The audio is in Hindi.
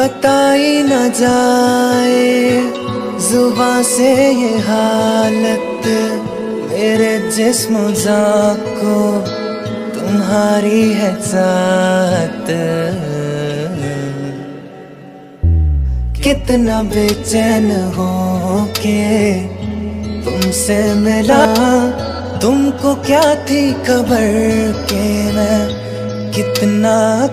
बताई न जाए। जुबा से ये हालत मेरे जिस्म को तुम्हारी है चाहत। कितना बेचैन हो के तुमसे मिला। तुमको क्या थी खबर के मैं कितना